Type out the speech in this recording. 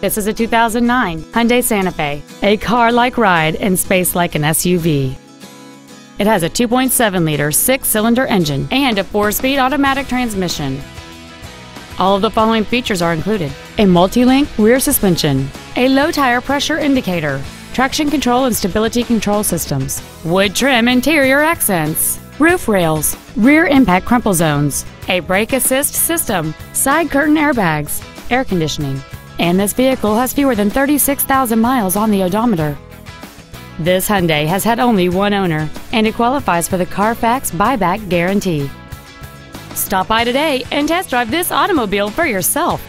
This is a 2009 Hyundai Santa Fe, a car-like ride and space like an SUV. It has a 2.7-liter six-cylinder engine and a four-speed automatic transmission. All of the following features are included. A multi-link rear suspension, a low tire pressure indicator, traction control and stability control systems, wood trim interior accents, roof rails, rear impact crumple zones, a brake assist system, side curtain airbags, air conditioning, and this vehicle has fewer than 36,000 miles on the odometer. This Hyundai has had only one owner, and it qualifies for the Carfax buyback guarantee. Stop by today and test drive this automobile for yourself.